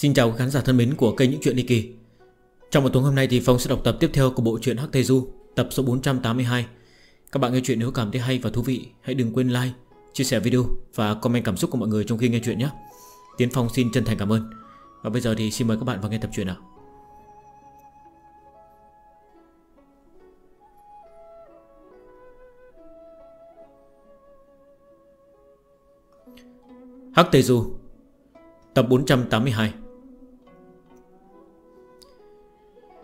Xin chào khán giả thân mến của kênh Những Chuyện Đi Kỳ. Trong một tối hôm nay thì Phong sẽ đọc tập tiếp theo của bộ truyện Hắc Tây Du Tập số 482 Các bạn nghe chuyện nếu cảm thấy hay và thú vị Hãy đừng quên like, chia sẻ video Và comment cảm xúc của mọi người trong khi nghe chuyện nhé. Tiến Phong xin chân thành cảm ơn. Và bây giờ thì xin mời các bạn vào nghe tập truyện nào. Hắc Tây Du Tập 482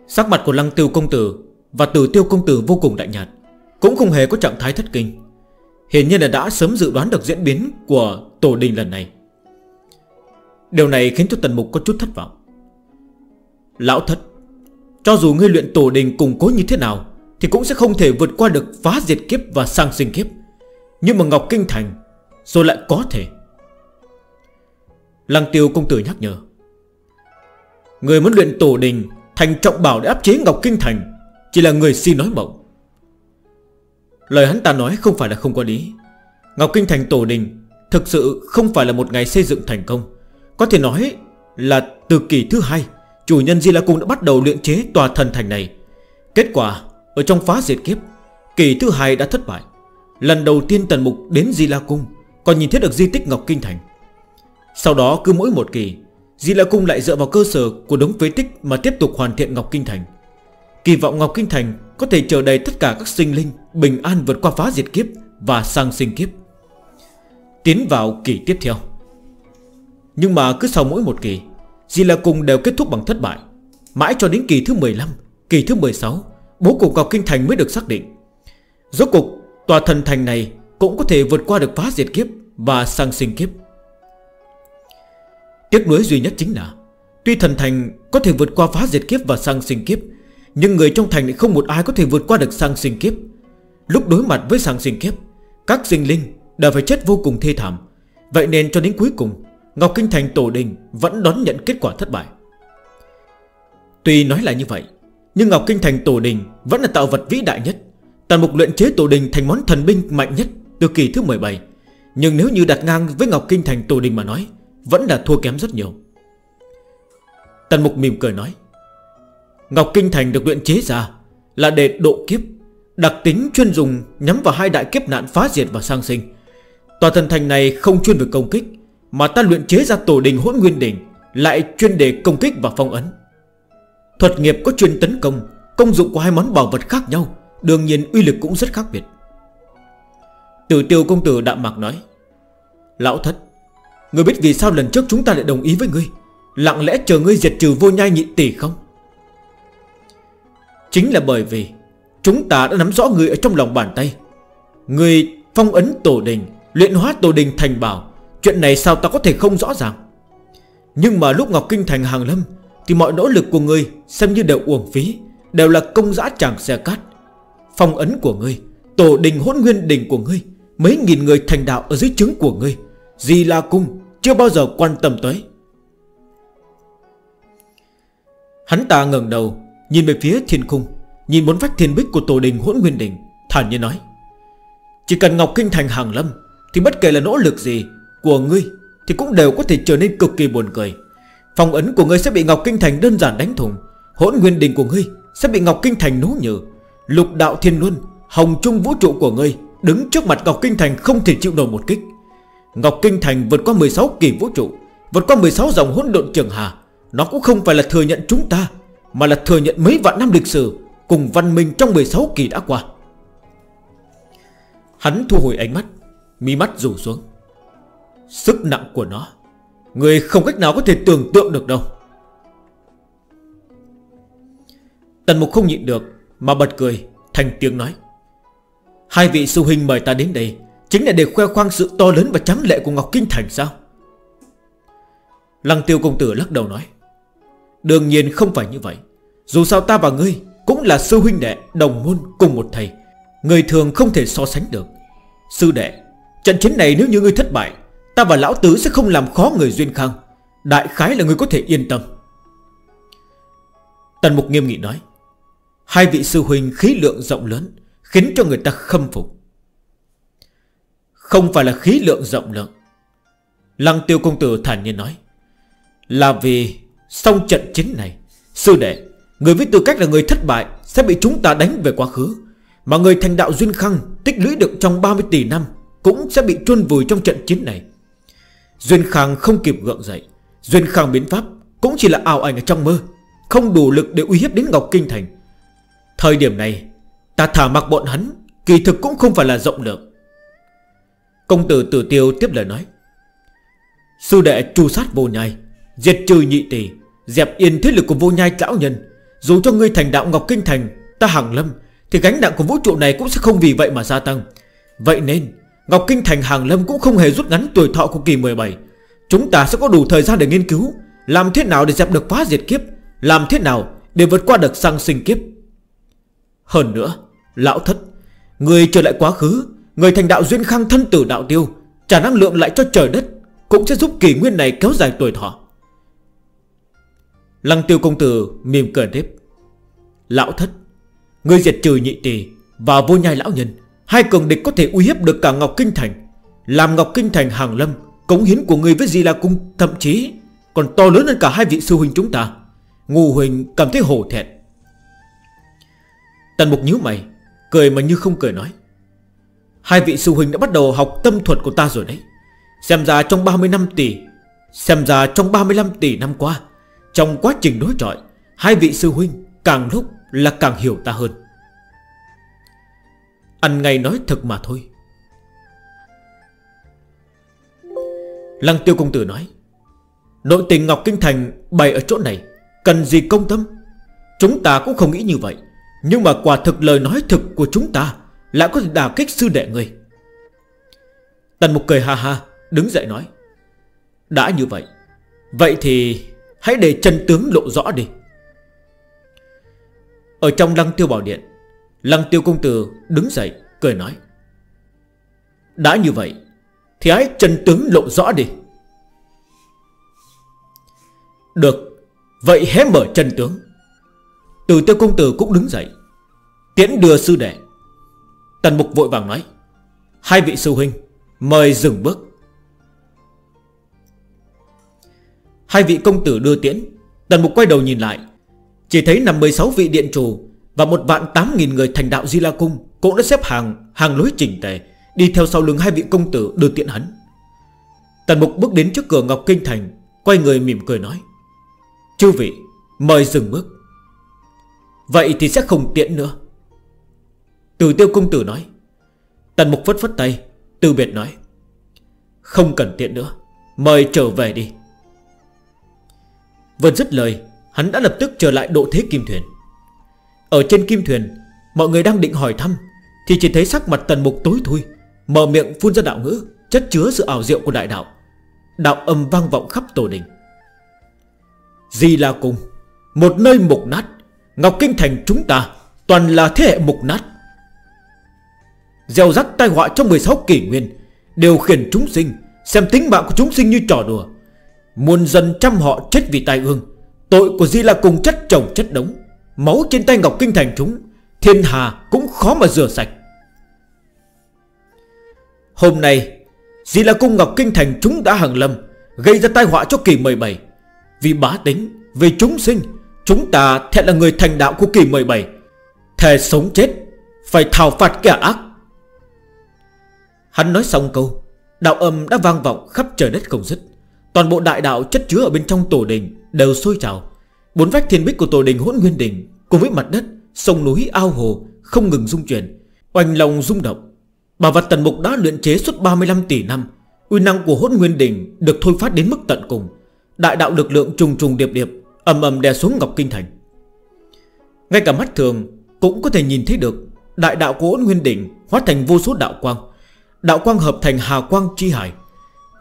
Sắc mặt của lăng tiêu công tử Và tử tiêu công tử vô cùng đại nhạt, Cũng không hề có trạng thái thất kinh. Hiển nhiên là đã sớm dự đoán được diễn biến Của tổ đình lần này. Điều này khiến cho tần mục có chút thất vọng. Lão thất, Cho dù ngươi luyện tổ đình củng cố như thế nào, Thì cũng sẽ không thể vượt qua được phá diệt kiếp và sang sinh kiếp. Nhưng mà Ngọc Kinh Thành, Rồi lại có thể. Lăng tiêu công tử nhắc nhở, Người muốn luyện tổ đình Thành trọng bảo để áp chế Ngọc Kinh Thành, Chỉ là người si nói mộng. Lời hắn ta nói không phải là không có lý. Ngọc Kinh Thành tổ đình, Thực sự không phải là một ngày xây dựng thành công. Có thể nói là từ kỳ thứ hai, Chủ nhân Di La Cung đã bắt đầu luyện chế tòa thần thành này. Kết quả, Ở trong phá diệt kiếp, Kỳ thứ hai đã thất bại. Lần đầu tiên Tần Mục đến Di La Cung, Còn nhìn thấy được di tích Ngọc Kinh Thành. Sau đó cứ mỗi một kỳ Di La Cung lại dựa vào cơ sở của đống phế tích Mà tiếp tục hoàn thiện Ngọc Kinh Thành. Kỳ vọng Ngọc Kinh Thành có thể chờ đầy tất cả các sinh linh Bình an vượt qua phá diệt kiếp Và sang sinh kiếp. Tiến vào kỳ tiếp theo. Nhưng mà cứ sau mỗi một kỳ Di La Cung đều kết thúc bằng thất bại. Mãi cho đến kỳ thứ 15 Kỳ thứ 16 Bố cục Ngọc Kinh Thành mới được xác định. Rốt cục tòa thần thành này Cũng có thể vượt qua được phá diệt kiếp Và sang sinh kiếp. Tiếc nuối duy nhất chính là, Tuy thần thành có thể vượt qua phá diệt kiếp và sang sinh kiếp, Nhưng người trong thành lại không một ai có thể vượt qua được sang sinh kiếp. Lúc đối mặt với sang sinh kiếp, Các sinh linh đã phải chết vô cùng thê thảm. Vậy nên cho đến cuối cùng, Ngọc Kinh Thành Tổ Đình vẫn đón nhận kết quả thất bại. Tuy nói là như vậy, Nhưng Ngọc Kinh Thành Tổ Đình vẫn là tạo vật vĩ đại nhất, Tàn mục luyện chế Tổ Đình thành món thần binh mạnh nhất Từ kỳ thứ 17 Nhưng nếu như đặt ngang với Ngọc Kinh Thành Tổ Đình mà nói vẫn là thua kém rất nhiều. Tần Mục mỉm cười nói, Ngọc Kinh Thành được luyện chế ra Là để độ kiếp, Đặc tính chuyên dùng nhắm vào hai đại kiếp nạn phá diệt và sang sinh. Tòa thần thành này không chuyên về công kích, Mà ta luyện chế ra tổ đình hỗn nguyên đỉnh Lại chuyên để công kích và phong ấn. Thuật nghiệp có chuyên tấn công Công dụng của hai món bảo vật khác nhau, Đương nhiên uy lực cũng rất khác biệt. Tử tiêu công tử đạm mạc nói, Lão thất Ngươi biết vì sao lần trước chúng ta lại đồng ý với ngươi? Lặng lẽ chờ ngươi diệt trừ vô nhai nhị tỷ không? Chính là bởi vì Chúng ta đã nắm rõ ngươi ở trong lòng bàn tay. Ngươi phong ấn tổ đình, Luyện hóa tổ đình thành bảo. Chuyện này sao ta có thể không rõ ràng? Nhưng mà lúc Ngọc Kinh thành hàng lâm, Thì mọi nỗ lực của ngươi Xem như đều uổng phí, Đều là công giã chàng xe cát. Phong ấn của ngươi, Tổ đình hỗn nguyên đình của ngươi, Mấy nghìn người thành đạo ở dưới trứng của ngươi Di La Cung Chưa bao giờ quan tâm tới. Hắn ta ngẩng đầu, Nhìn về phía thiên khung, Nhìn bốn vách thiên bích của tổ đình hỗn nguyên đình, Thản nhiên nói, Chỉ cần Ngọc Kinh thành hàng lâm, Thì bất kể là nỗ lực gì của ngươi, Thì cũng đều có thể trở nên cực kỳ buồn cười. Phòng ấn của ngươi sẽ bị Ngọc Kinh thành đơn giản đánh thùng Hỗn nguyên đình của ngươi Sẽ bị Ngọc Kinh thành nú nhừ, Lục đạo thiên luân, Hồng trung vũ trụ của ngươi Đứng trước mặt Ngọc Kinh thành không thể chịu nổi một kích. Ngọc Kinh Thành vượt qua 16 kỳ vũ trụ, Vượt qua 16 dòng hỗn độn trường hà. Nó cũng không phải là thừa nhận chúng ta, Mà là thừa nhận mấy vạn năm lịch sử Cùng văn minh trong 16 kỳ đã qua. Hắn thu hồi ánh mắt, Mi mắt rủ xuống. Sức nặng của nó, Người không cách nào có thể tưởng tượng được đâu. Tần mục không nhịn được Mà bật cười, thành tiếng nói. Hai vị sư huynh mời ta đến đây Chính là để khoe khoang sự to lớn và trắng lệ của Ngọc Kinh Thành sao? Lăng tiêu công tử lắc đầu nói, Đương nhiên không phải như vậy. Dù sao ta và ngươi Cũng là sư huynh đệ đồng môn cùng một thầy. Người thường không thể so sánh được. Sư đệ, Trận chiến này nếu như ngươi thất bại, Ta và lão tứ sẽ không làm khó người duyên khang. Đại khái là ngươi có thể yên tâm. Tần Mục nghiêm nghị nói, Hai vị sư huynh khí lượng rộng lớn Khiến cho người ta khâm phục không phải là khí lượng rộng lượng. Lăng tiêu công tử thản nhiên nói, Là vì Xong trận chiến này, Sư đệ, Người với tư cách là người thất bại Sẽ bị chúng ta đánh về quá khứ, Mà người thành đạo Duyên khăng Tích lũy được trong 30 tỷ năm Cũng sẽ bị chôn vùi trong trận chiến này. Duyên Khang không kịp gượng dậy. Duyên Khang biến pháp Cũng chỉ là ảo ảnh ở trong mơ, Không đủ lực để uy hiếp đến Ngọc Kinh Thành. Thời điểm này, Ta thả mặc bọn hắn, Kỳ thực cũng không phải là rộng lượng. Công tử tử tiêu tiếp lời nói. Sư đệ tru sát vô nhai Diệt trừ nhị tỷ, Dẹp yên thế lực của vô nhai lão nhân. Dù cho ngươi thành đạo Ngọc Kinh Thành, Ta hàng lâm, Thì gánh nặng của vũ trụ này cũng sẽ không vì vậy mà gia tăng. Vậy nên, Ngọc Kinh Thành hàng lâm cũng không hề rút ngắn tuổi thọ của kỳ 17 Chúng ta sẽ có đủ thời gian để nghiên cứu, Làm thế nào để dẹp được phá diệt kiếp, Làm thế nào để vượt qua được sang sinh kiếp. Hơn nữa, Lão thất, Người trở lại quá khứ Người thành đạo duyên khang thân tử đạo tiêu, Trả năng lượng lại cho trời đất, Cũng sẽ giúp kỳ nguyên này kéo dài tuổi thọ. Lăng tiêu công tử mỉm cười tiếp. Lão thất, Người diệt trừ nhị tỷ Và vô nhai lão nhân, Hai cường địch có thể uy hiếp được cả Ngọc Kinh Thành. Làm Ngọc Kinh Thành hàng lâm, Cống hiến của người với Di La Cung, Thậm chí còn to lớn hơn cả hai vị sư huynh chúng ta. Ngô huynh cảm thấy hổ thẹn. Tần mục nhíu mày, Cười mà như không cười nói. Hai vị sư huynh đã bắt đầu học tâm thuật của ta rồi đấy. Xem ra trong 35 tỷ, Xem ra trong 35 tỷ năm qua, Trong quá trình đối trọi Hai vị sư huynh càng lúc là càng hiểu ta hơn. Ăn ngay nói thật mà thôi. Lăng tiêu công tử nói, Nội tình Ngọc Kinh Thành bày ở chỗ này, Cần gì công tâm? Chúng ta cũng không nghĩ như vậy, Nhưng mà quả thực lời nói thực của chúng ta lại có thể đà kích sư đệ người Tần Mục cười ha ha, Đứng dậy nói. Đã như vậy Vậy thì hãy để chân tướng lộ rõ đi. Ở trong lăng tiêu bảo điện, Lăng tiêu công tử đứng dậy, Cười nói. Đã như vậy, Thì hãy chân tướng lộ rõ đi. Được, Vậy hé mở chân tướng. Từ tiêu công tử cũng đứng dậy, Tiễn đưa sư đệ. Tần mục vội vàng nói, Hai vị sư huynh, Mời dừng bước. Hai vị công tử đưa tiễn, Tần mục quay đầu nhìn lại, Chỉ thấy 56 vị điện chủ Và một vạn 8.000 người thành đạo Di La Cung Cũng đã xếp hàng hàng lối chỉnh tề, Đi theo sau lưng hai vị công tử đưa tiễn hắn. Tần mục bước đến trước cửa Ngọc Kinh Thành, Quay người mỉm cười nói, Chư vị, mời dừng bước. Vậy thì sẽ không tiện nữa. Từ tiêu công tử nói. Tần mục phất phất tay, Từ biệt nói. Không cần tiện nữa, Mời trở về đi. Vừa dứt lời, Hắn đã lập tức trở lại độ thế kim thuyền. Ở trên kim thuyền, Mọi người đang định hỏi thăm, Thì chỉ thấy sắc mặt tần mục tối thui, Mở miệng phun ra đạo ngữ, Chất chứa sự ảo diệu của đại đạo. Đạo âm vang vọng khắp tổ đình. Di La Cung, Một nơi mục nát, Ngọc Kinh Thành chúng ta, Toàn là thế hệ mục nát. Gieo rắc tai họa trong 16 kỷ nguyên, đều khiển chúng sinh, Xem tính mạng của chúng sinh như trò đùa. Muôn dân trăm họ chết vì tai ương, Tội của Di La Cung chất chồng chất đống, Máu trên tay Ngọc Kinh Thành chúng, Thiên hà cũng khó mà rửa sạch. Hôm nay, Di La Cung Ngọc Kinh Thành chúng đã hàng lâm, Gây ra tai họa cho kỳ 17 Vì bá tính, Vì chúng sinh, Chúng ta thẹn là người thành đạo của kỳ 17 Thề sống chết, Phải thảo phạt kẻ ác Hắn nói xong câu Đạo âm đã vang vọng khắp trời đất không dứt. Toàn bộ đại đạo chất chứa ở bên trong tổ đình Đều sôi trào. Bốn vách thiên bích của tổ đình hỗn nguyên đình Cùng với mặt đất, sông núi, ao hồ Không ngừng rung chuyển Oanh lòng rung động. Bảo vật tần mục đã luyện chế suốt 35 tỷ năm Uy năng của hỗn nguyên đình Được thôi phát đến mức tận cùng. Đại đạo lực lượng trùng trùng điệp điệp ầm ầm đè xuống Ngọc Kinh Thành. Ngay cả mắt thường Cũng có thể nhìn thấy được Đại đạo của hỗn nguyên đỉnh hóa thành vô số đạo quang. Đạo quang hợp thành hà quang chi hải.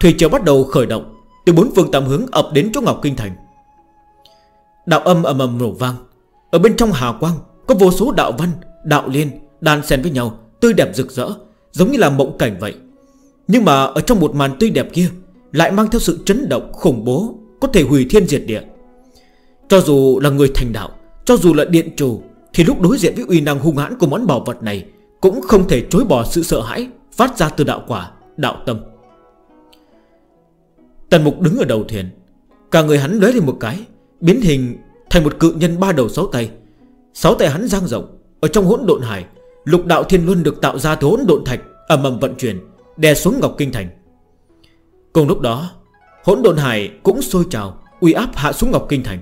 Thủy triều bắt đầu khởi động Từ bốn phương tám hướng ập đến chỗ Ngọc Kinh Thành. Đạo âm ầm ầm nổ vang. Ở bên trong hà quang Có vô số đạo văn, đạo liên Đan xen với nhau, tươi đẹp rực rỡ Giống như là mộng cảnh vậy. Nhưng mà ở trong một màn tươi đẹp kia Lại mang theo sự chấn động khủng bố Có thể hủy thiên diệt địa. Cho dù là người thành đạo Cho dù là điện chủ Thì lúc đối diện với uy năng hung hãn của món bảo vật này Cũng không thể chối bỏ sự sợ hãi. Phát ra từ đạo quả, đạo tâm. Tần mục đứng ở đầu thuyền. Cả người hắn lấy lên một cái Biến hình thành một cự nhân ba đầu sáu tay. Sáu tay hắn giang rộng Ở trong hỗn độn hải Lục đạo thiên luân được tạo ra từ hỗn độn thạch ầm ầm vận chuyển Đè xuống Ngọc Kinh Thành. Cùng lúc đó Hỗn độn hải cũng sôi trào Uy áp hạ xuống Ngọc Kinh Thành.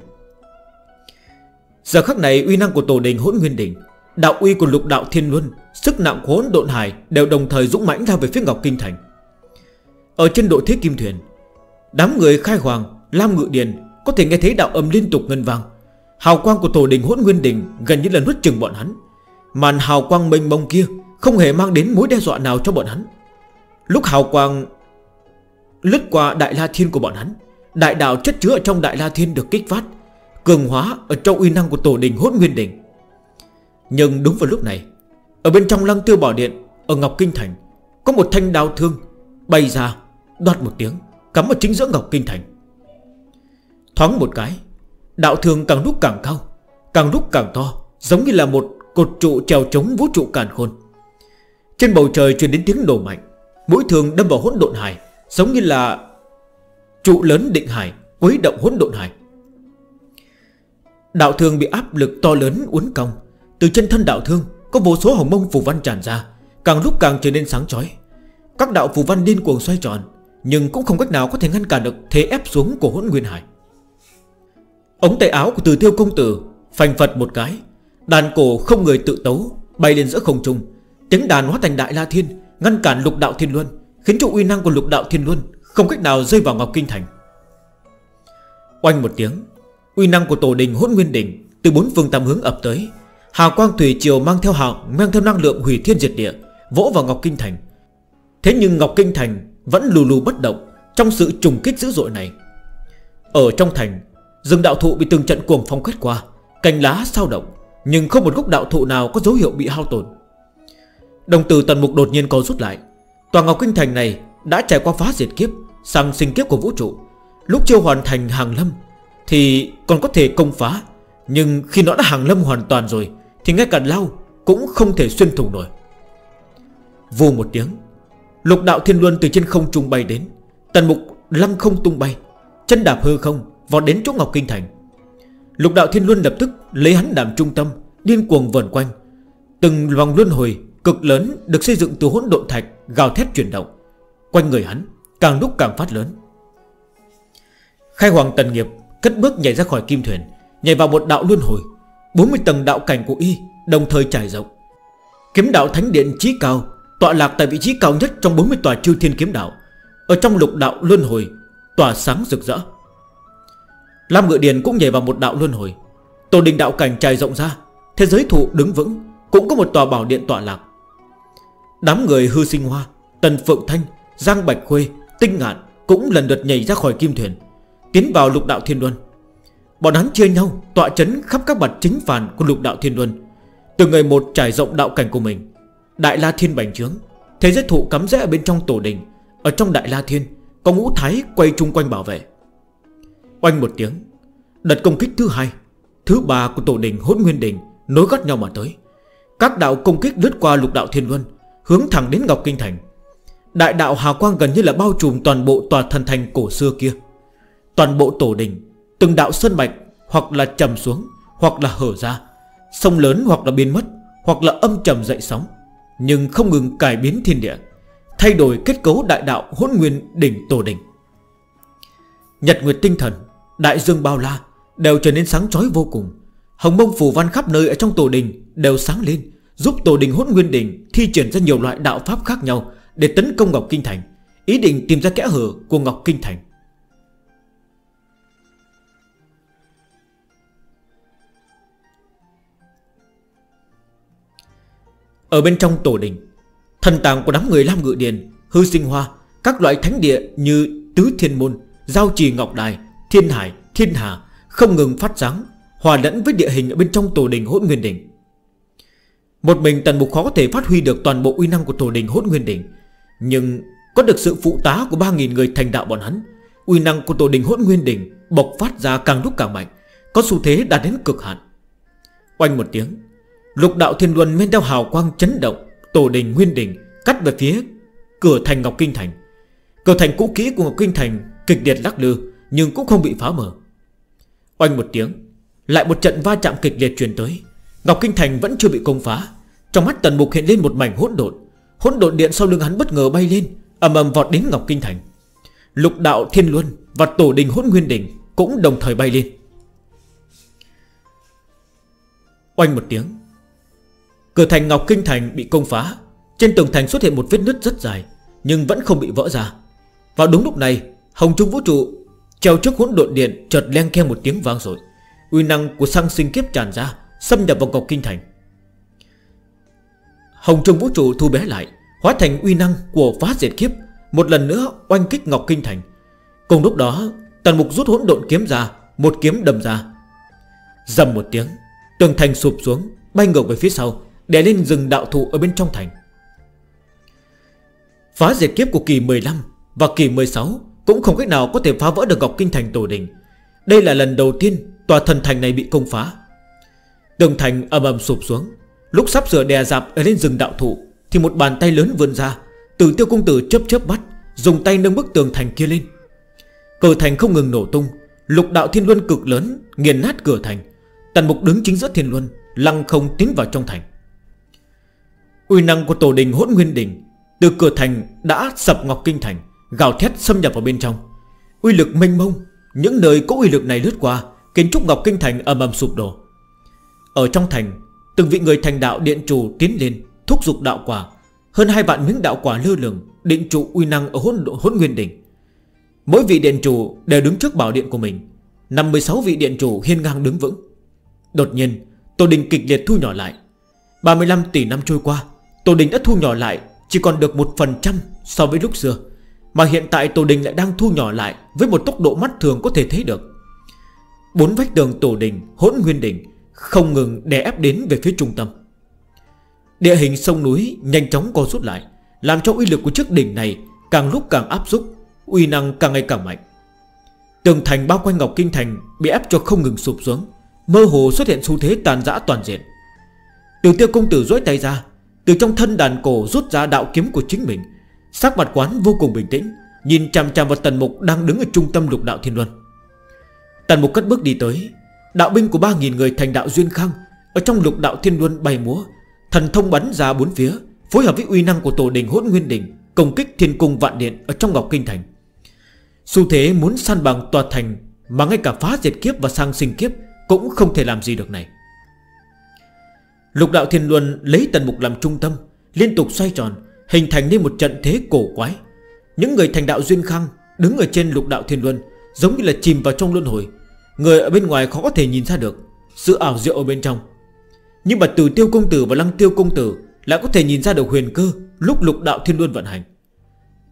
Giờ khắc này uy năng của tổ đình hỗn nguyên đỉnh Đạo uy của lục đạo thiên luân, Sức nặng của hỗn độn hải Đều đồng thời dũng mãnh ra về phía Ngọc Kinh Thành. Ở trên độ thế kim thuyền, Đám người khai hoàng, Lam ngự điền Có thể nghe thấy đạo âm liên tục ngân vang. Hào quang của tổ đình hỗn nguyên đình Gần như là nuốt chừng bọn hắn. Màn hào quang mênh mông kia Không hề mang đến mối đe dọa nào cho bọn hắn. Lúc hào quang Lướt qua đại la thiên của bọn hắn, Đại đạo chất chứa ở trong đại la thiên được kích phát, Cường hóa ở trong uy năng của tổ đình hỗn nguyên đỉnh nhưng đúng vào lúc này, Ở bên trong lăng tiêu bảo điện, Ở Ngọc Kinh Thành, Có một thanh đao thương Bay ra, Đoạt một tiếng, Cắm vào chính giữa Ngọc Kinh Thành. Thoáng một cái, Đạo thương càng lúc càng cao, Càng lúc càng to, Giống như là một cột trụ trèo chống vũ trụ càn khôn. Trên bầu trời truyền đến tiếng nổ mạnh, Mũi thường đâm vào hỗn độn hải, Giống như là Trụ lớn định hải Quấy động hỗn độn hải. Đạo thương bị áp lực to lớn uốn cong từ chân thân đạo thương, Có vô số hồng mông phù văn tràn ra, Càng lúc càng trở nên sáng chói. Các đạo phù văn điên cuồng xoay tròn, Nhưng cũng không cách nào có thể ngăn cản được Thế ép xuống của hỗn nguyên hải. Ống tay áo của từ tiêu công tử Phành phật một cái, Đàn cổ không người tự tấu, Bay lên giữa không trung. Tiếng đàn hóa thành đại la thiên, Ngăn cản lục đạo thiên luân, Khiến cho uy năng của lục đạo thiên luân Không cách nào rơi vào Ngọc Kinh Thành. Oanh một tiếng, Uy năng của tổ đình hỗn nguyên đỉnh Từ bốn phương tam hướng ập tới Hào quang thủy triều mang theo hào Mang theo năng lượng hủy thiên diệt địa, Vỗ vào Ngọc Kinh Thành. Thế nhưng Ngọc Kinh Thành vẫn lù lù bất động Trong sự trùng kích dữ dội này. Ở trong thành, Rừng đạo thụ bị từng trận cuồng phong quét qua, Cành lá sao động, Nhưng không một gốc đạo thụ nào có dấu hiệu bị hao tổn. Đồng từ tần mục đột nhiên co rút lại. Toàn Ngọc Kinh Thành này đã trải qua phá diệt kiếp, Sang sinh kiếp của vũ trụ. Lúc chưa hoàn thành hàng lâm, Thì còn có thể công phá, Nhưng khi nó đã hàng lâm hoàn toàn rồi thì ngay cả lao cũng không thể xuyên thủng nổi. Vù một tiếng, Lục đạo thiên luân từ trên không trung bay đến, Tần mục lăng không tung bay, Chân đạp hư không Vọt đến chỗ Ngọc Kinh Thành. Lục đạo thiên luân lập tức lấy hắn làm trung tâm, Điên cuồng vần quanh. Từng vòng luân hồi cực lớn Được xây dựng từ hỗn độn thạch, Gào thét chuyển động. Quanh người hắn, càng lúc càng phát lớn. Khai hoàng tần nghiệp Cất bước nhảy ra khỏi kim thuyền, Nhảy vào một đạo luân hồi 40 tầng đạo cảnh của y Đồng thời trải rộng. Kiếm đạo thánh điện trí cao Tọa lạc tại vị trí cao nhất trong 40 tòa chư thiên kiếm đạo. Ở trong lục đạo luân hồi Tỏa sáng rực rỡ. Lam Ngựa Điền cũng nhảy vào một đạo luân hồi. Tổ đình đạo cảnh trải rộng ra Thế giới thụ đứng vững Cũng có một tòa bảo điện tọa lạc. Đám người hư sinh hoa Tần Phượng Thanh, Giang Bạch Khuê Tinh Ngạn cũng lần lượt nhảy ra khỏi kim thuyền Tiến vào lục đạo thiên luân. Bọn hắn chia nhau, tọa chấn khắp các mặt chính phản của lục đạo thiên luân. Từ người một trải rộng đạo cảnh của mình. Đại La Thiên bành trướng, Thế giới thụ cắm rẽ ở bên trong tổ đình. Ở trong Đại La Thiên, Có ngũ thái quay chung quanh bảo vệ. Oanh một tiếng, Đợt công kích thứ hai, Thứ ba của tổ đình hốt nguyên đình Nối gắt nhau mà tới. Các đạo công kích lướt qua lục đạo thiên luân, Hướng thẳng đến Ngọc Kinh Thành. Đại đạo hào quang gần như là bao trùm toàn bộ tòa thần thành cổ xưa kia. Toàn bộ tổ đình Từng đạo sơn mạch, Hoặc là trầm xuống, Hoặc là hở ra. Sông lớn hoặc là biến mất, Hoặc là âm trầm dậy sóng. Nhưng không ngừng cải biến thiên địa, Thay đổi kết cấu đại đạo hỗn nguyên đỉnh tổ đình. Nhật Nguyệt tinh thần, Đại dương bao la Đều trở nên sáng chói vô cùng. Hồng mông phù văn khắp nơi ở trong tổ đình Đều sáng lên, Giúp tổ đình hỗn nguyên đỉnh Thi triển ra nhiều loại đạo pháp khác nhau Để tấn công Ngọc Kinh Thành. Ý định tìm ra kẽ hở của Ngọc Kinh Thành. Ở bên trong tổ đình Thần tàng của đám người Lam Ngự Điền Hư sinh hoa Các loại thánh địa như Tứ Thiên Môn Giao trì Ngọc Đài Thiên Hải, Thiên Hà Không ngừng phát sáng Hòa lẫn với địa hình ở bên trong tổ đình hỗn nguyên đỉnh. Một mình tần mục khó có thể phát huy được toàn bộ uy năng của tổ đình hỗn nguyên đỉnh Nhưng có được sự phụ tá của 3.000 người thành đạo bọn hắn Uy năng của tổ đình hỗn nguyên đỉnh Bộc phát ra càng lúc càng mạnh Có xu thế đạt đến cực hạn. Oanh một tiếng Lục đạo thiên luân men theo hào quang chấn động, Tổ đình nguyên đình Cắt về phía cửa thành Ngọc Kinh Thành. Cửa thành cũ kỹ của Ngọc Kinh Thành Kịch liệt lắc lư, Nhưng cũng không bị phá mở. Oanh một tiếng, Lại một trận va chạm kịch liệt truyền tới. Ngọc Kinh Thành vẫn chưa bị công phá. Trong mắt tần mục hiện lên một mảnh hỗn độn. Hỗn độn điện sau lưng hắn bất ngờ bay lên, ầm ầm vọt đến Ngọc Kinh Thành. Lục đạo thiên luân Và tổ đình hỗn nguyên đình Cũng đồng thời bay lên. Oanh một tiếng Cửa thành Ngọc Kinh Thành bị công phá. Trên tường thành xuất hiện một vết nứt rất dài, Nhưng vẫn không bị vỡ ra. Vào đúng lúc này, Hồng Trung Vũ Trụ Treo trước hỗn độn điện chợt len khe một tiếng vang rồi Uy năng của sang sinh kiếp tràn ra, Xâm nhập vào Ngọc Kinh Thành. Hồng Trung Vũ Trụ thu bé lại, Hóa thành uy năng của phá diệt kiếp, Một lần nữa oanh kích Ngọc Kinh Thành. Cùng lúc đó, Tần Mục rút hỗn độn kiếm ra, Một kiếm đầm ra. Dầm một tiếng, Tường thành sụp xuống, Bay ngược về phía sau. Đè lên rừng đạo thụ ở bên trong thành. Phá diệt kiếp của kỳ 15 Và kỳ 16 Cũng không cách nào có thể phá vỡ được Ngọc Kinh Thành Tổ Đình. Đây là lần đầu tiên Tòa thần thành này bị công phá. Tường thành ầm ầm sụp xuống. Lúc sắp sửa đè dạp ở lên rừng đạo thụ Thì một bàn tay lớn vươn ra, Từ tiêu công tử chớp chớp mắt, Dùng tay nâng bức tường thành kia lên. Cờ thành không ngừng nổ tung, Lục đạo thiên luân cực lớn Nghiền nát cửa thành. Tần mục đứng chính giữa thiên luân, Lăng không tiến vào trong thành. Uy năng của tổ đình hỗn nguyên đỉnh Từ cửa thành đã sập ngọc kinh thành Gào thét xâm nhập vào bên trong. Uy lực mênh mông Những nơi có uy lực này lướt qua Kiến trúc ngọc kinh thành ầm ầm sụp đổ. Ở trong thành Từng vị người thành đạo điện chủ tiến lên Thúc dục đạo quả. Hơn hai vạn miếng đạo quả lơ lửng Định trụ uy năng ở hỗn, hỗn nguyên đỉnh Mỗi vị điện chủ đều đứng trước bảo điện của mình. 56 vị điện chủ hiên ngang đứng vững. Đột nhiên Tổ đình kịch liệt thu nhỏ lại. 35 tỷ năm trôi qua Tổ đình đã thu nhỏ lại, Chỉ còn được 1% so với lúc xưa. Mà hiện tại tổ đình lại đang thu nhỏ lại Với một tốc độ mắt thường có thể thấy được. Bốn vách tường tổ đình, Hỗn nguyên đỉnh Không ngừng đè ép đến về phía trung tâm. Địa hình sông núi nhanh chóng co rút lại, Làm cho uy lực của chiếc đỉnh này Càng lúc càng áp xúc, Uy năng càng ngày càng mạnh. Tường thành bao quanh Ngọc Kinh Thành Bị ép cho không ngừng sụp xuống, Mơ hồ xuất hiện xu thế tàn dã toàn diện. Từ tiêu công tử dối tay ra từ trong thân đàn cổ rút ra đạo kiếm của chính mình, Sắc mặt quán vô cùng bình tĩnh, Nhìn chằm chằm vào tần mục đang đứng ở trung tâm lục đạo thiên luân. Tần mục cất bước đi tới, Đạo binh của 3.000 người thành đạo Duyên Khang Ở trong lục đạo thiên luân bay múa, Thần thông bắn ra bốn phía, Phối hợp với uy năng của tổ đình hỗn nguyên đỉnh Công kích thiên cung vạn điện ở trong Ngọc Kinh Thành. Xu thế muốn săn bằng tòa thành Mà ngay cả phá diệt kiếp và sang sinh kiếp Cũng không thể làm gì được này. Lục đạo thiên luân lấy tần mục làm trung tâm, Liên tục xoay tròn, Hình thành nên một trận thế cổ quái. Những người thành đạo Duyên khăng Đứng ở trên lục đạo thiên luân Giống như là chìm vào trong luân hồi. Người ở bên ngoài khó có thể nhìn ra được Sự ảo diệu ở bên trong. Nhưng mà từ tiêu công tử và lăng tiêu công tử Lại có thể nhìn ra được huyền cơ Lúc lục đạo thiên luân vận hành.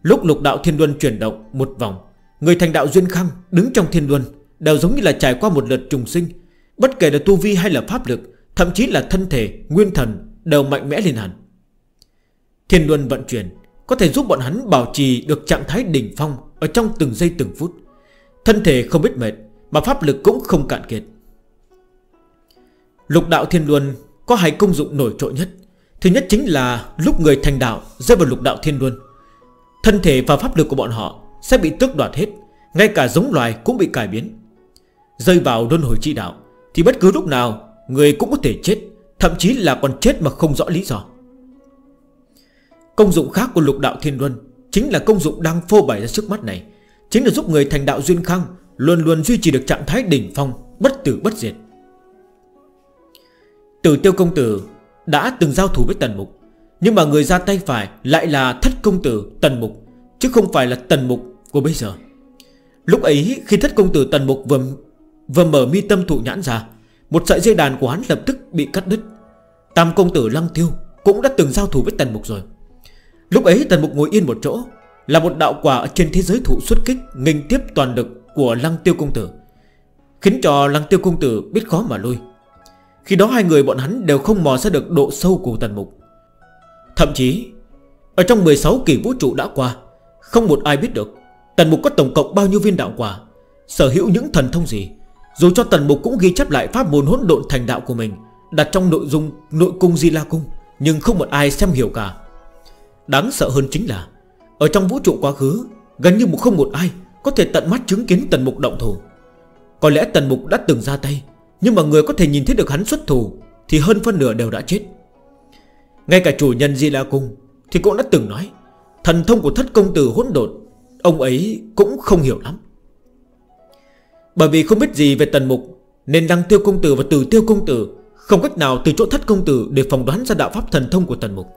Lúc lục đạo thiên luân chuyển động một vòng, Người thành đạo Duyên khăng đứng trong thiên luân Đều giống như là trải qua một lượt trùng sinh. Bất kể là tu vi hay là pháp lực Thậm chí là thân thể, nguyên thần Đều mạnh mẽ lên hẳn. Thiên luân vận chuyển Có thể giúp bọn hắn bảo trì được trạng thái đỉnh phong Ở trong từng giây từng phút. Thân thể không biết mệt Mà pháp lực cũng không cạn kiệt. Lục đạo thiên luân Có hai công dụng nổi trội nhất. Thứ nhất chính là lúc người thành đạo Rơi vào lục đạo thiên luân. Thân thể và pháp lực của bọn họ Sẽ bị tước đoạt hết Ngay cả giống loài cũng bị cải biến. Rơi vào luân hồi chi đạo Thì bất cứ lúc nào Người cũng có thể chết Thậm chí là còn chết mà không rõ lý do. Công dụng khác của lục đạo thiên luân Chính là công dụng đang phô bày ra trước mắt này Chính là giúp người thành đạo duyên khang Luôn luôn duy trì được trạng thái đỉnh phong Bất tử bất diệt. Tử tiêu công tử Đã từng giao thủ với tần mục Nhưng mà người ra tay phải Lại là thất công tử tần mục Chứ không phải là tần mục của bây giờ. Lúc ấy khi thất công tử tần mục vừa, vừa mở mi tâm thụ nhãn ra một sợi dây đàn của hắn lập tức bị cắt đứt. Tam công tử lăng tiêu Cũng đã từng giao thủ với tần mục rồi. Lúc ấy tần mục ngồi yên một chỗ, Là một đạo quả ở trên thế giới thụ xuất kích, Nghênh tiếp toàn lực của lăng tiêu công tử, Khiến cho lăng tiêu công tử biết khó mà lui. Khi đó hai người bọn hắn đều không mò ra được độ sâu của tần mục. Thậm chí, Ở trong 16 kỳ vũ trụ đã qua, Không một ai biết được Tần mục có tổng cộng bao nhiêu viên đạo quả, Sở hữu những thần thông gì dù cho tần mục cũng ghi chép lại pháp môn hỗn độn thành đạo của mình, Đặt trong nội dung nội cung Di La Cung, Nhưng không một ai xem hiểu cả. Đáng sợ hơn chính là, Ở trong vũ trụ quá khứ, Gần như một không một ai Có thể tận mắt chứng kiến tần mục động thủ. Có lẽ Tần Mục đã từng ra tay, Nhưng mà người có thể nhìn thấy được hắn xuất thủ Thì hơn phân nửa đều đã chết. Ngay cả chủ nhân Di La Cung Thì cũng đã từng nói, Thần thông của thất công tử hỗn độn, Ông ấy cũng không hiểu lắm. Bởi vì không biết gì về Tần Mục, Nên Đăng Tiêu Công Tử và Tử Tiêu Công Tử Không cách nào từ chỗ thất công tử Để phỏng đoán ra đạo pháp thần thông của Tần Mục.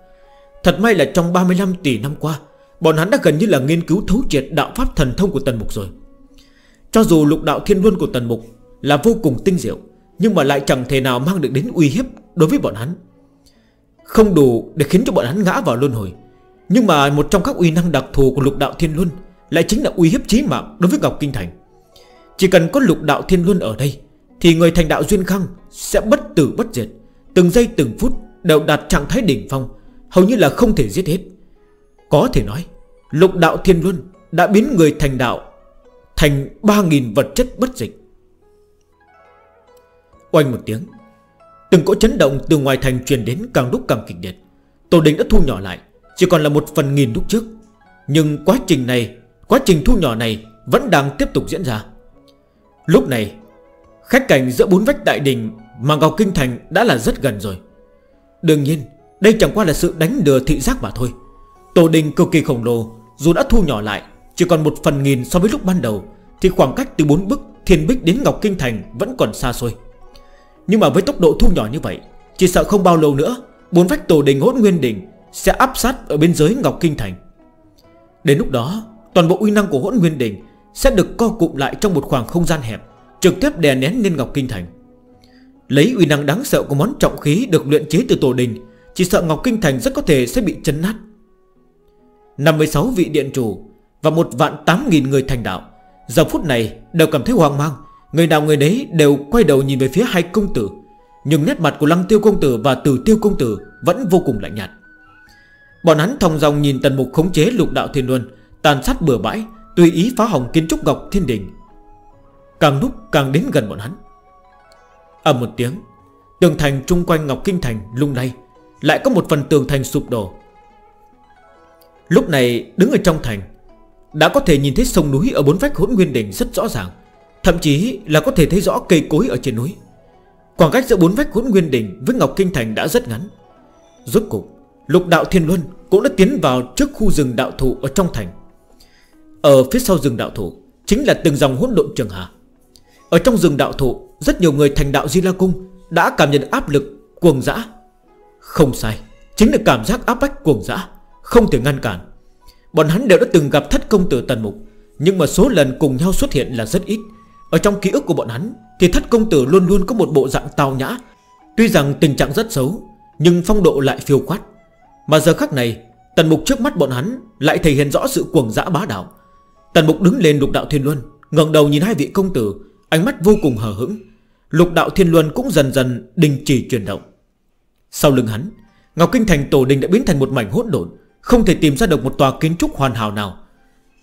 Thật may là trong 35 tỷ năm qua, Bọn hắn đã gần như là nghiên cứu thấu triệt đạo pháp thần thông của Tần Mục rồi. Cho dù lục đạo thiên luân của Tần Mục Là vô cùng tinh diệu, Nhưng mà lại chẳng thể nào mang được đến uy hiếp Đối với bọn hắn. Không đủ để khiến cho bọn hắn ngã vào luân hồi, Nhưng mà một trong các uy năng đặc thù của lục đạo thiên luân Lại chính là uy hiếp chí mạng đối với Ngọc Kinh Thành. Chỉ cần có lục đạo thiên luân ở đây, Thì người thành đạo Duyên Khang Sẽ bất tử bất diệt. Từng giây từng phút đều đạt trạng thái đỉnh phong, Hầu như là không thể giết hết. Có thể nói, Lục đạo thiên luân đã biến người thành đạo Thành 3.000 vật chất bất dịch. Oanh một tiếng, Từng cỗ chấn động từ ngoài thành truyền đến càng lúc càng kịch liệt. Tổ đình đã thu nhỏ lại, Chỉ còn là một phần nghìn lúc trước. Nhưng quá trình này, Quá trình thu nhỏ này Vẫn đang tiếp tục diễn ra. Lúc này Khách cảnh giữa bốn vách đại đình Mà Ngọc Kinh Thành đã là rất gần rồi. Đương nhiên, Đây chẳng qua là sự đánh lừa thị giác mà thôi. Tổ đình cực kỳ khổng lồ, Dù đã thu nhỏ lại, Chỉ còn một phần nghìn so với lúc ban đầu, Thì khoảng cách từ bốn bức thiên bích đến Ngọc Kinh Thành Vẫn còn xa xôi. Nhưng mà với tốc độ thu nhỏ như vậy, Chỉ sợ không bao lâu nữa, Bốn vách tổ đình hỗn nguyên đỉnh Sẽ áp sát ở bên dưới Ngọc Kinh Thành. Đến lúc đó, Toàn bộ uy năng của hỗn nguyên đỉnh sẽ được co cụm lại trong một khoảng không gian hẹp, Trực tiếp đè nén lên Ngọc Kinh Thành. Lấy uy năng đáng sợ của món trọng khí Được luyện chế từ tổ đình, Chỉ sợ Ngọc Kinh Thành rất có thể sẽ bị chấn nát. 56 vị điện chủ Và một vạn 8.000 người thành đạo, Giờ phút này đều cảm thấy hoang mang, Người nào người đấy đều quay đầu nhìn về phía hai công tử, Nhưng nét mặt của Lăng Tiêu Công Tử Và Tử Tiêu Công Tử Vẫn vô cùng lạnh nhạt. Bọn hắn thong dòng nhìn tần mục khống chế lục đạo thiên luân, Tàn sát bừa bãi Tùy ý phá hỏng kiến trúc ngọc thiên đình. Càng lúc càng đến gần bọn hắn. Ở một tiếng, Tường thành trung quanh Ngọc Kinh Thành lung lay, Lại có một phần tường thành sụp đổ. Lúc này đứng ở trong thành, Đã có thể nhìn thấy sông núi ở bốn vách hỗn nguyên đỉnh rất rõ ràng, Thậm chí là có thể thấy rõ cây cối ở trên núi. Khoảng cách giữa bốn vách hỗn nguyên đỉnh với Ngọc Kinh Thành đã rất ngắn. Rốt cục, Lục đạo thiên luân cũng đã tiến vào trước khu rừng đạo thụ ở trong thành. Ở phía sau rừng đạo thụ Chính là từng dòng hỗn độn trường hà. Ở trong rừng đạo thụ Rất nhiều người thành đạo Di La Cung Đã cảm nhận áp lực, cuồng dã. Không sai, Chính là cảm giác áp bách cuồng dã, Không thể ngăn cản. Bọn hắn đều đã từng gặp thất công tử tần mục, Nhưng mà số lần cùng nhau xuất hiện là rất ít. Ở trong ký ức của bọn hắn Thì thất công tử luôn luôn có một bộ dạng tào nhã. Tuy rằng tình trạng rất xấu, Nhưng phong độ lại phiêu quát Mà giờ khắc này, Tần mục trước mắt bọn hắn Lại thể hiện rõ sự cuồng dã bá đạo. Tần mục đứng lên lục đạo thiên luân, ngẩng đầu nhìn hai vị công tử, Ánh mắt vô cùng hờ hững. Lục đạo thiên luân cũng dần dần đình chỉ chuyển động. Sau lưng hắn, Ngọc Kinh Thành tổ đình đã biến thành một mảnh hỗn độn, Không thể tìm ra được một tòa kiến trúc hoàn hảo nào.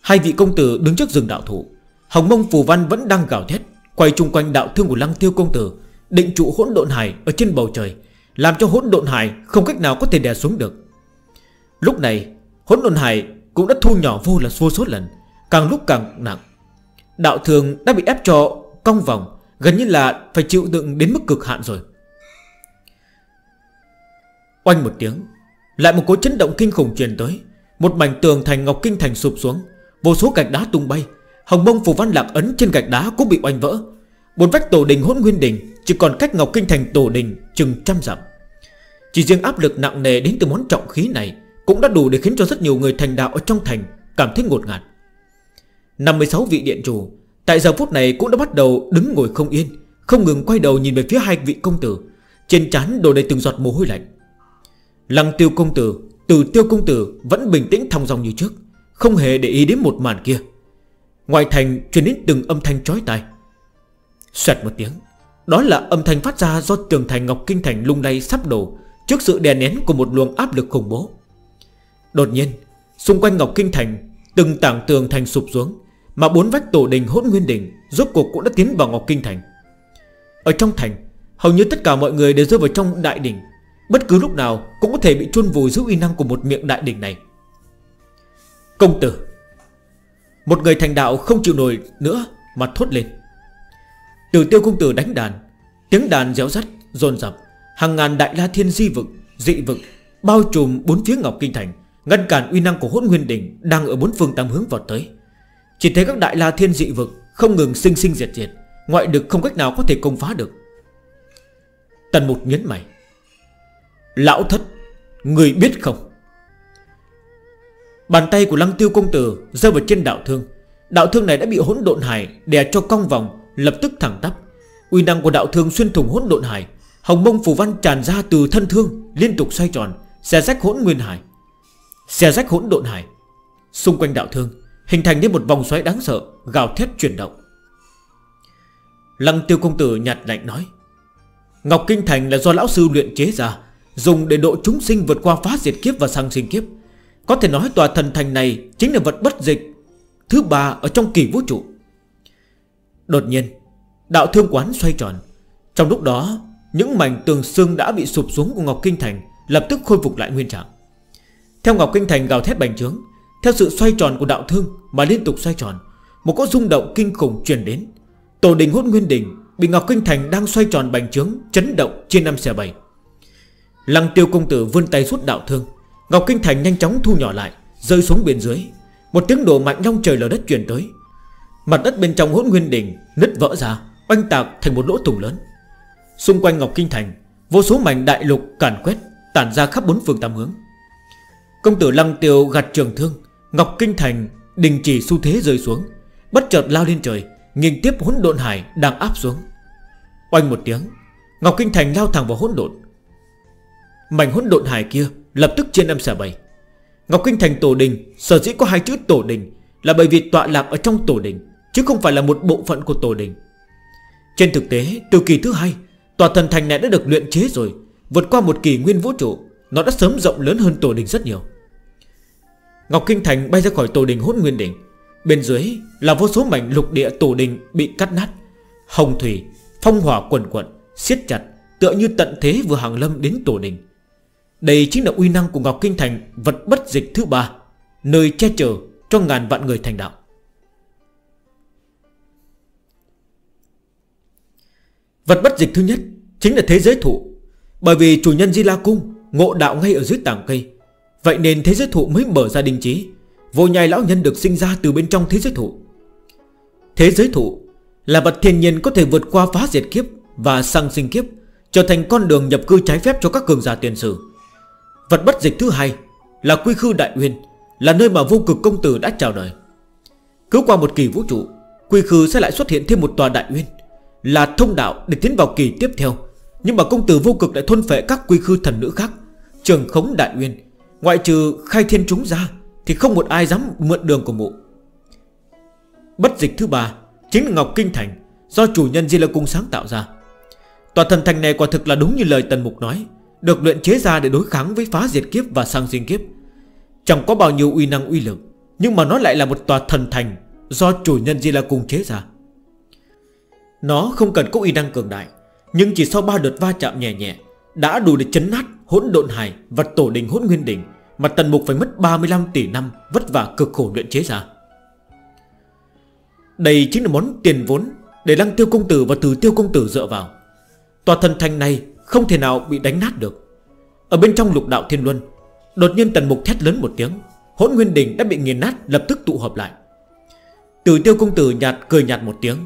Hai vị công tử đứng trước rừng đạo thủ, Hồng mông phù văn vẫn đang gào thét, Quay chung quanh đạo thương của lăng tiêu công tử, Định trụ hỗn độn hải ở trên bầu trời, Làm cho hỗn độn hải không cách nào có thể đè xuống được. Lúc này, Hỗn độn hải cũng đã thu nhỏ vô là vô số lần. Càng lúc càng nặng. Đạo thường đã bị ép cho cong vòng, Gần như là phải chịu đựng đến mức cực hạn rồi. Oanh một tiếng, Lại một cỗ chấn động kinh khủng truyền tới. Một mảnh tường thành Ngọc Kinh Thành sụp xuống. Vô số gạch đá tung bay. Hồng mông phù văn lạc ấn trên gạch đá cũng bị oanh vỡ. Bốn vách tổ đình hỗn nguyên đình, Chỉ còn cách Ngọc Kinh Thành tổ đình chừng trăm dặm. Chỉ riêng áp lực nặng nề đến từ món trọng khí này Cũng đã đủ để khiến cho rất nhiều người thành đạo ở trong thành Cảm thấy ngột ngạt. 56 vị điện chủ. Tại giờ phút này cũng đã bắt đầu đứng ngồi không yên, Không ngừng quay đầu nhìn về phía hai vị công tử. Trên trán đổ đầy từng giọt mồ hôi lạnh. Lăng tiêu công tử, Từ tiêu công tử vẫn bình tĩnh thong dòng như trước, Không hề để ý đến một màn kia. Ngoài thành truyền đến từng âm thanh chói tai. Xoẹt một tiếng, Đó là âm thanh phát ra do tường thành Ngọc Kinh Thành lung lay sắp đổ Trước sự đè nén của một luồng áp lực khủng bố. Đột nhiên, Xung quanh Ngọc Kinh Thành, Từng tảng tường thành sụp xuống. Mà bốn vách tổ đình hỗn nguyên đỉnh Rốt cuộc cũng đã tiến vào Ngọc Kinh Thành. Ở trong thành, Hầu như tất cả mọi người đều rơi vào trong đại đỉnh. Bất cứ lúc nào cũng có thể bị chôn vùi dưới uy năng của một miệng đại đỉnh này. Công tử, Một người thành đạo không chịu nổi nữa Mà thốt lên. Từ tiêu công tử đánh đàn, Tiếng đàn réo rắt, dồn dập, Hàng ngàn đại la thiên di vực, Dị vực Bao trùm bốn phía Ngọc Kinh Thành, Ngăn cản uy năng của hỗn nguyên đỉnh Đang ở bốn phương tam hướng vọt tới. Chỉ thấy các đại la thiên dị vực Không ngừng sinh sinh diệt diệt, Ngoại lực không cách nào có thể công phá được. Tần mục nhấn mày. Lão thất, Người biết không? Bàn tay của lăng tiêu công tử Rơi vào trên đạo thương. Đạo thương này đã bị hỗn độn hải Đè cho cong vòng, Lập tức thẳng tắp. Uy năng của đạo thương xuyên thủng hỗn độn hải, Hồng mông phù văn tràn ra từ thân thương, Liên tục xoay tròn Xè rách hỗn nguyên hải. Xè rách hỗn độn hải. Xung quanh đạo thương Hình thành nên một vòng xoáy đáng sợ, Gào thét chuyển động. Lăng tiêu công tử nhạt lạnh nói, Ngọc Kinh Thành là do lão sư luyện chế ra, Dùng để độ chúng sinh vượt qua phá diệt kiếp và sang sinh kiếp. Có thể nói tòa thần thành này Chính là vật bất dịch Thứ ba ở trong kỳ vũ trụ. Đột nhiên, Đạo thương quán xoay tròn. Trong lúc đó, Những mảnh tường xương đã bị sụp xuống của Ngọc Kinh Thành, Lập tức khôi phục lại nguyên trạng. Theo Ngọc Kinh Thành gào thét bành trướng theo sự xoay tròn của đạo thương Mà liên tục xoay tròn, Một cỗ rung động kinh khủng truyền đến. Tổ đình hốt nguyên đình Bị Ngọc Kinh Thành đang xoay tròn bành trướng, Chấn động trên năm xe bảy. Lăng tiêu công tử vươn tay rút đạo thương, Ngọc Kinh Thành nhanh chóng thu nhỏ lại, Rơi xuống bên dưới. Một tiếng đổ mạnh long trời lở đất truyền tới. Mặt đất bên trong hỗn nguyên đỉnh Nứt vỡ ra, Oanh tạc thành một lỗ thủng lớn. Xung quanh Ngọc Kinh Thành, Vô số mảnh đại lục càn quét, Tản ra khắp bốn phương tam hướng. Công tử Lăng Tiêu gạt trường thương Ngọc Kinh Thành đình chỉ xu thế rơi xuống, Bất chợt lao lên trời Nhìn tiếp hỗn độn hải đang áp xuống. Oanh một tiếng, Ngọc Kinh Thành lao thẳng vào hỗn độn. Mảnh hỗn độn hải kia Lập tức trên âm xà bầy. Ngọc Kinh Thành tổ đình, Sở dĩ có hai chữ tổ đình Là bởi vì tọa lạc ở trong tổ đình, Chứ không phải là một bộ phận của tổ đình. Trên thực tế, từ kỳ thứ hai, Tòa thần thành này đã được luyện chế rồi, Vượt qua một kỳ nguyên vũ trụ, Nó đã sớm rộng lớn hơn tổ đình rất nhiều. Ngọc Kinh Thành bay ra khỏi tổ đình hốt nguyên đỉnh Bên dưới là vô số mảnh lục địa tổ đình bị cắt nát. Hồng thủy, Phong hỏa quần quận, siết chặt, Tựa như tận thế vừa hàng lâm đến tổ đình. Đây chính là uy năng của Ngọc Kinh Thành, Vật bất dịch thứ ba, Nơi che chở cho ngàn vạn người thành đạo. Vật bất dịch thứ nhất Chính là thế giới thụ. Bởi vì chủ nhân Di La Cung Ngộ đạo ngay ở dưới tảng cây Vậy nên thế giới thụ mới mở ra đình trí Vô nhai lão nhân được sinh ra từ bên trong thế giới thụ. Thế giới thụ Là vật thiên nhiên có thể vượt qua phá diệt kiếp Và sang sinh kiếp, Trở thành con đường nhập cư trái phép cho các cường giả tiền sử. Vật bất dịch thứ hai Là quy khư đại uyên, Là nơi mà vô cực công tử đã chào đời. Cứ qua một kỳ vũ trụ, Quy khư sẽ lại xuất hiện thêm một tòa đại uyên, Là thông đạo để tiến vào kỳ tiếp theo. Nhưng mà công tử vô cực đã thôn phệ các quy khư thần nữ khác, Trường khống đại uyên. Ngoại trừ khai thiên chúng ra, Thì không một ai dám mượn đường của mụ. Bất dịch thứ ba, Chính là Ngọc Kinh Thành, Do chủ nhân Di La Cung sáng tạo ra. Tòa thần thành này quả thực là đúng như lời Tần Mục nói, Được luyện chế ra để đối kháng với phá diệt kiếp và sang sinh kiếp. Chẳng có bao nhiêu uy năng uy lực, Nhưng mà nó lại là một tòa thần thành Do chủ nhân Di La Cung chế ra. Nó không cần có uy năng cường đại, Nhưng chỉ sau 3 đợt va chạm nhẹ nhẹ, Đã đủ để chấn nát, hỗn độn hài Và tổ đình hỗn nguyên đỉnh mà Tần Mục phải mất 35 tỷ năm Vất vả cực khổ luyện chế ra. Đây chính là món tiền vốn Để lăng tiêu công tử và từ tiêu công tử dựa vào. Tòa thần thành này không thể nào bị đánh nát được. Ở bên trong lục đạo thiên luân, Đột nhiên tần mục thét lớn một tiếng, Hỗn nguyên đỉnh đã bị nghiền nát, lập tức tụ hợp lại. Từ tiêu công tử nhạt, cười nhạt một tiếng,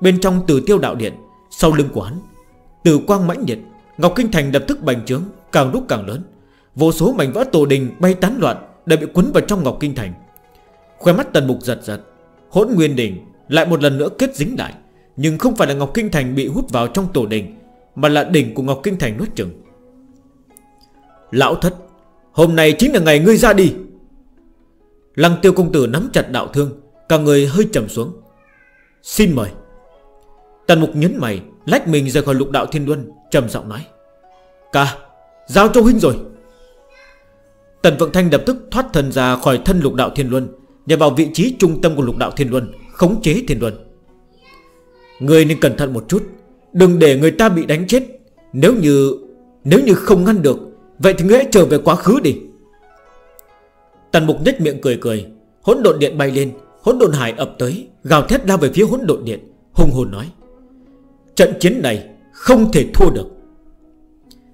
Bên trong từ tiêu đạo điện, Sau lưng của hắn, Từ quang mãnh nhiệt, Ngọc Kinh Thành lập tức bành trướng, Càng lúc càng lớn. Vô số mảnh vỡ tổ đình bay tán loạn Đã bị cuốn vào trong Ngọc Kinh Thành. Khoe mắt tần mục giật giật, Hỗn nguyên đỉnh lại một lần nữa kết dính lại. Nhưng không phải là Ngọc Kinh Thành bị hút vào trong tổ đình, mà là đỉnh của Ngọc Kinh Thành nuốt chừng Lão thất, Hôm nay chính là ngày ngươi ra đi. Lăng tiêu công tử nắm chặt đạo thương, Cả người hơi trầm xuống. Xin mời. Tần mục nhấn mày, Lách mình rời khỏi lục đạo thiên luân, trầm giọng nói. Ca Giao cho huynh rồi. Tần Vận Thanh lập tức thoát thân ra khỏi thân lục đạo thiên luân nhảy vào vị trí trung tâm của lục đạo thiên luân, Khống chế thiên luân. Người nên cẩn thận một chút, Đừng để người ta bị đánh chết. Nếu như Nếu như không ngăn được, Vậy thì ngươi hãy trở về quá khứ đi. Tần mục nhếch miệng cười cười, Hỗn độn điện bay lên, Hỗn độn hải ập tới, Gào thét lao về phía hỗn độn điện, Hùng hồn nói, Trận chiến này không thể thua được.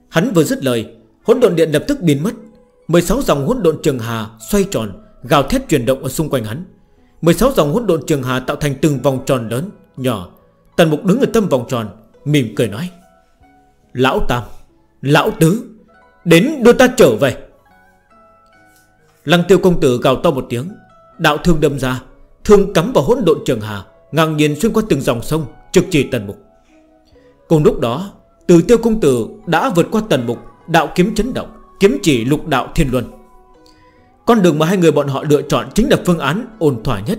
Hắn vừa dứt lời, Hỗn độn điện lập tức biến mất 16 dòng hỗn độn trường hà xoay tròn, Gào thét chuyển động ở xung quanh hắn. 16 dòng hỗn độn trường hà tạo thành từng vòng tròn lớn, Nhỏ. Tần mục đứng ở tâm vòng tròn, Mỉm cười nói, Lão Tam, Lão Tứ, Đến đưa ta trở về. Lăng tiêu công tử gào to một tiếng, Đạo thương đâm ra, Thương cắm vào hỗn độn trường hà, Ngang nhiên xuyên qua từng dòng sông, Trực chỉ tần mục. Cùng lúc đó, Từ tiêu công tử đã vượt qua tần mục, Đạo kiếm chấn động. Kiếm chỉ lục đạo thiên luân. Con đường mà hai người bọn họ lựa chọn Chính là phương án ổn thỏa nhất.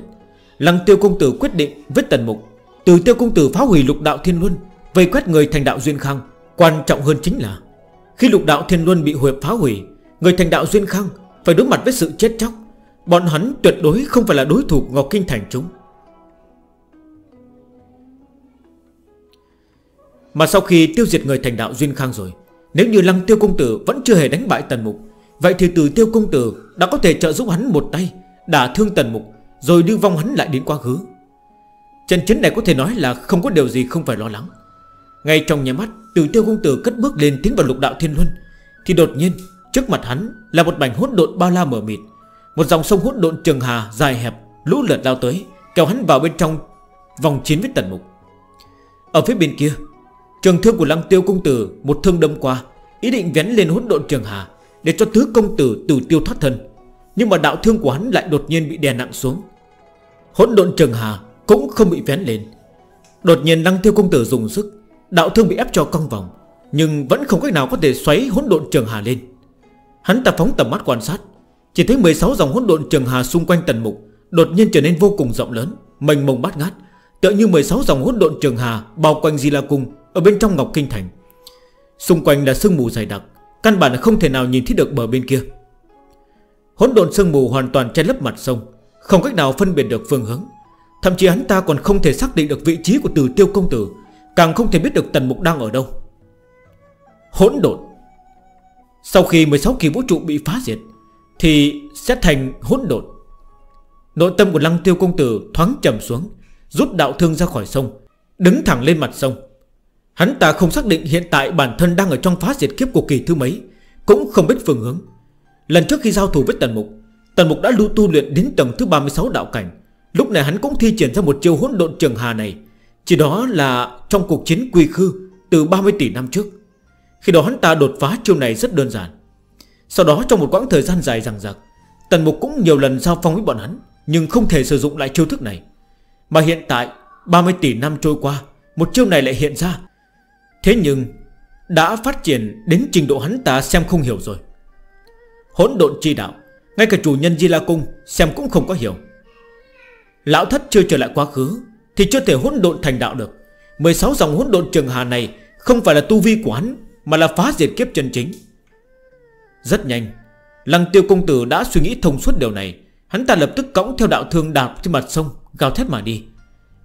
Lăng tiêu công tử quyết định với tần mục, Từ tiêu công tử phá hủy lục đạo thiên luân, Vây quét người thành đạo Duyên Khang. Quan trọng hơn chính là, Khi lục đạo thiên luân bị huyệp phá hủy, Người thành đạo Duyên Khang Phải đối mặt với sự chết chóc. Bọn hắn tuyệt đối không phải là đối thủ Ngọc Kinh Thành chúng. Mà sau khi tiêu diệt người thành đạo Duyên Khang rồi nếu như Lăng Tiêu Công Tử vẫn chưa hề đánh bại Tần Mục, Vậy thì từ Tiêu Công Tử đã có thể trợ giúp hắn một tay, Đả thương Tần Mục, Rồi đưa vong hắn lại đến quá khứ. Trận chiến này có thể nói là không có điều gì không phải lo lắng. Ngay trong nhà mắt, Từ Tiêu Công Tử cất bước lên tiến vào lục đạo thiên luân, Thì đột nhiên, trước mặt hắn Là một mảnh hốt độn bao la mở mịt, Một dòng sông hốt độn trường hà dài hẹp, Lũ lượt lao tới, Kéo hắn vào bên trong vòng chiến với Tần Mục. Ở phía bên kia Trường thương của Lăng Tiêu Công Tử, Một thương đâm qua, Ý định vén lên hỗn độn trường hà, Để cho tứ công tử tử tiêu thoát thân. Nhưng mà đạo thương của hắn lại đột nhiên bị đè nặng xuống. Hỗn độn trường hà Cũng không bị vén lên. Đột nhiên Lăng Tiêu Công Tử dùng sức, Đạo thương bị ép cho cong vòng, Nhưng vẫn không cách nào có thể xoáy hỗn độn trường hà lên. Hắn ta phóng tầm mắt quan sát, Chỉ thấy 16 dòng hỗn độn trường hà xung quanh tần mục Đột nhiên trở nên vô cùng rộng lớn, Mênh mông bát ngát, Tựa như 16 dòng hỗn độn trường hà Bao quanh Di La Cung ở bên trong Ngọc Kinh Thành. Xung quanh là sương mù dày đặc, Căn bản là không thể nào nhìn thấy được bờ bên kia. Hỗn độn sương mù hoàn toàn che lấp mặt sông, Không cách nào phân biệt được phương hướng. Thậm chí hắn ta còn không thể xác định được vị trí của từ tiêu công tử, Càng không thể biết được tần mục đang ở đâu. Hỗn độn. Sau khi 16 kỳ vũ trụ bị phá diệt, Thì sẽ thành hỗn độn. Nội tâm của lăng tiêu công tử thoáng trầm xuống, Rút đạo thương ra khỏi sông, Đứng thẳng lên mặt sông. Hắn ta không xác định hiện tại bản thân đang ở trong phá diệt kiếp của kỳ thứ mấy, Cũng không biết phương hướng. Lần trước khi giao thủ với Tần Mục Tần Mục đã lưu tu luyện đến tầng thứ 36 đạo cảnh. Lúc này hắn cũng thi triển ra một chiêu hỗn độn trường hà này. Chỉ đó là trong cuộc chiến quy khư Từ 30 tỷ năm trước. Khi đó hắn ta đột phá chiêu này rất đơn giản. Sau đó trong một quãng thời gian dài rằng rạc Tần Mục cũng nhiều lần giao phong với bọn hắn, Nhưng không thể sử dụng lại chiêu thức này. Mà hiện tại 30 tỷ năm trôi qua, Một chiêu này lại hiện ra. Thế nhưng, Đã phát triển đến trình độ hắn ta xem không hiểu rồi. Hỗn độn chi đạo, Ngay cả chủ nhân Di La Cung Xem cũng không có hiểu. Lão thất chưa trở lại quá khứ Thì chưa thể hỗn độn thành đạo được. 16 dòng hỗn độn trường hà này Không phải là tu vi của hắn, Mà là phá diệt kiếp chân chính. Rất nhanh, Lăng tiêu công tử đã suy nghĩ thông suốt điều này. Hắn ta lập tức cõng theo đạo thương đạp trên mặt sông, Gào thét mà đi.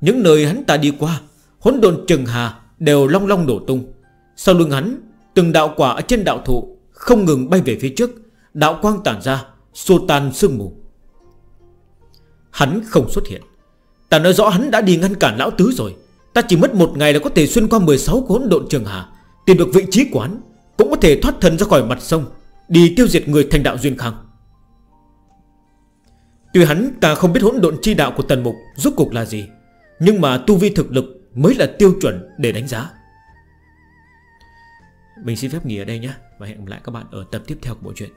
Những nơi hắn ta đi qua, Hỗn độn trường hà Đều long long đổ tung. Sau lưng hắn, Từng đạo quả ở trên đạo thụ Không ngừng bay về phía trước, Đạo quang tản ra Xô tan sương mù. Hắn không xuất hiện. Ta nói rõ hắn đã đi ngăn cản lão tứ rồi. Ta chỉ mất một ngày là có thể xuyên qua 16 hỗn độn trường hà, Tìm được vị trí của hắn Cũng có thể thoát thân ra khỏi mặt sông, Đi tiêu diệt người thành đạo Duyên Khang Tuy hắn ta không biết hỗn độn chi đạo của tần mục Rốt cục là gì, Nhưng mà tu vi thực lực Mới là tiêu chuẩn để đánh giá. Mình xin phép nghỉ ở đây nhé Và hẹn gặp lại các bạn ở tập tiếp theo của bộ truyện.